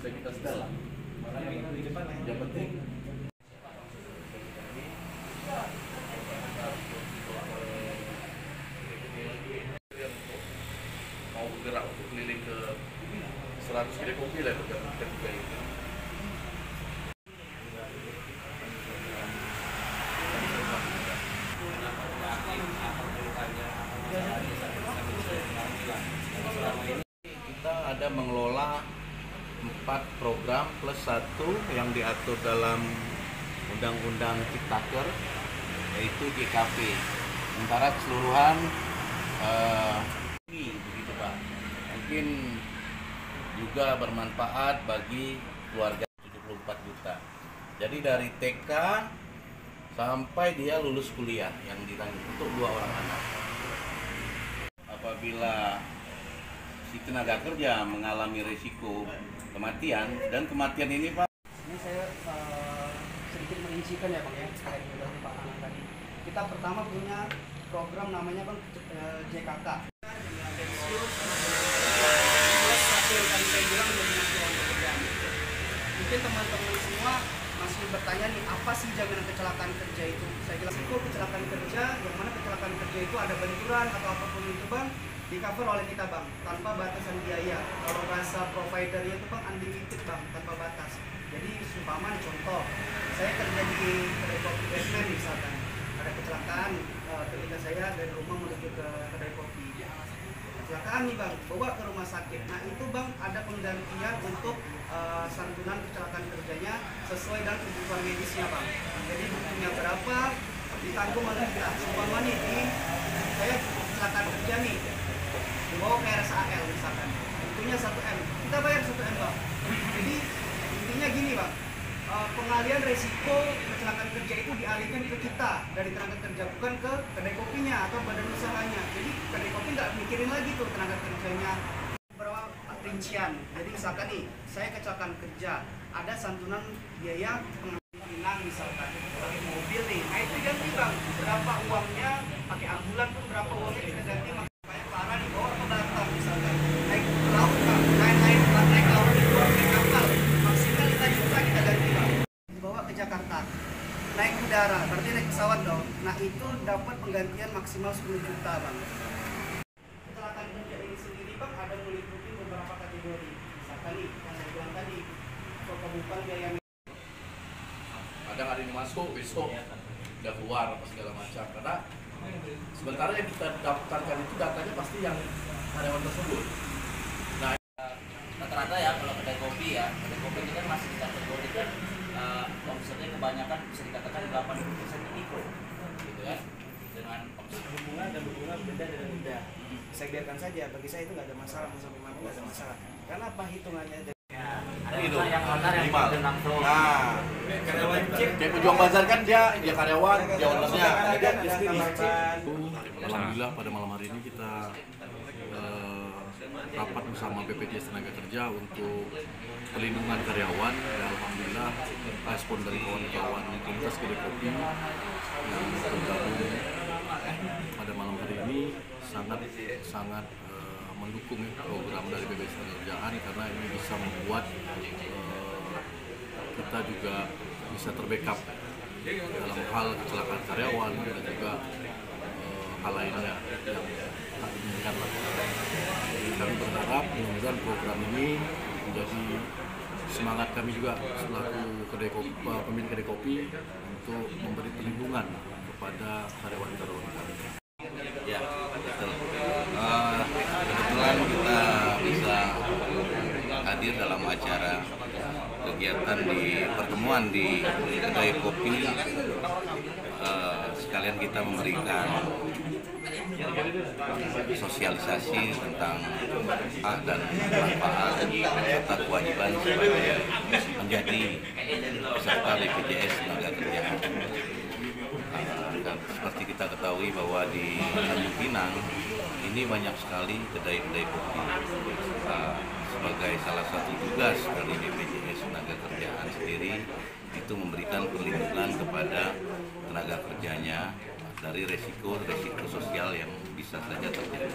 bisa kita setel makanya yang penting yang penting mau bergerak untuk keliling ke 100 kopi lah kita kita ada mengelola empat program plus satu yang diatur dalam Undang-Undang Ciptaker yaitu GKP. Sementara keseluruhan eh, ini begitu Pak. Mungkin juga bermanfaat bagi keluarga 74 juta. Jadi dari TK sampai dia lulus kuliah yang ditanggung untuk dua orang anak. Apabila si tenaga kerja mengalami risiko kematian dan kematian ini Pak Ini saya eh, sedikit merincikan ya Bang ya, dengan Pak Anang tadi. Kita pertama punya program namanya Bang JKK. Dengan tadi saya bilang pekerjaan. Mungkin teman-teman semua masih bertanya nih apa sih jaminan kecelakaan kerja itu? Saya bilang itu kecelakaan kerja, yang mana kecelakaan kerja itu ada benturan atau apa pun itu bang, di cover oleh kita bang, tanpa batasan biaya. Kalau rasa providernya itu bang unlimited bang, tanpa batas. Jadi seumpama nih, contoh, saya kerja di kedai kopi misalkan, ada kecelakaan eh, ketika saya dari rumah menuju ke kedai kopi kecelakaan nih bang, bawa ke rumah sakit. Nah itu bang ada penggantian untuk eh, santunan kecelakaan kerjanya sesuai dengan kebutuhan medisnya bang. Jadi butuhnya berapa ditanggung oleh kita. Seumpama nih di saya kecelakaan kerja nih, dibawa ke RSAL misalkan, butuhnya 1 m, kita bayar 1 m bang. Jadi intinya gini bang, eh, pengalian resiko kecelakaan kerja itu dialihkan ke kita dari tenaga kerja bukan ke kedai kopinya atau badan usahanya. Jadi kedai kopi nggak mikirin lagi tuh tenaga kerjanya. Berapa rincian. Jadi misalkan nih saya kecelakaan kerja. Ada santunan biaya pengambilan misalkan. Pakai mobil nih. Nah itu ganti bang. Berapa uangnya pakai ambulan pun berapa uangnya kita ganti makanya parah nih bawa ke Batam misalkan naik ke laut bang naik naik naik laut itu naik kapal maksimal 5 juta kita ganti bang dibawa ke Jakarta naik udara berarti naik pesawat dong. Nah itu dapat penggantian maksimal 10 juta bang. Kecelakaan kerja ini sendiri bang ada meliputi beberapa kategori. Misalkan nih yang saya bilang tadi kebutuhan biaya kadang ada yang masuk besok udah keluar apa segala macam. Karena sementara yang kita daftarkan itu datanya pasti yang karyawan tersebut nah rata-rata ya kalau kedai kopi ya kedai kopi ini kan masih dikategorikan uh, omsetnya kebanyakan bisa dikatakan 80 persen mikro gitu kan dengan omset hubungan dan hubungan beda dan beda saya biarkan saja bagi saya itu nggak ada masalah mau sampai mana nggak ada masalah karena apa hitungannya ada Itu, juga yang owner yang minimal. nah karyawan cek kayak pejuang bazar kan dia dia karyawan dia ownernya ada kan ada Sendiri. tambahan Alhamdulillah pada malam hari ini kita eh, rapat bersama BPJS Tenaga Kerja untuk pelindungan karyawan. Ya, Alhamdulillah respon dari kawan-kawan komunitas kedai kopi yang bergabung pada malam hari ini sangat sangat eh, mendukung ya, program dari BPJS Tenaga Kerjaan karena ini bisa membuat eh, kita juga bisa terbackup dalam hal kecelakaan karyawan dan juga eh, hal lainnya yang tak diinginkan lah. Kami berharap mudah-mudahan program ini menjadi semangat kami juga selaku kedai kopi, pemilik kedai kopi untuk memberi perlindungan kepada karyawan-karyawan kami. Ya, betul. Eh, kebetulan kita bisa hadir dalam acara kegiatan di pertemuan di kedai kopi. Eh, sekalian kita memberikan sosialisasi tentang hak dan manfaat serta kewajiban sebagai menjadi peserta BPJS tenaga kerjaan. Uh, dan seperti kita ketahui bahwa di Tanjung Pinang ini banyak sekali kedai-kedai kopi Uh, sebagai salah satu tugas dari BPJS tenaga itu memberikan perlindungan kepada tenaga kerjanya dari resiko-resiko sosial yang bisa saja terjadi.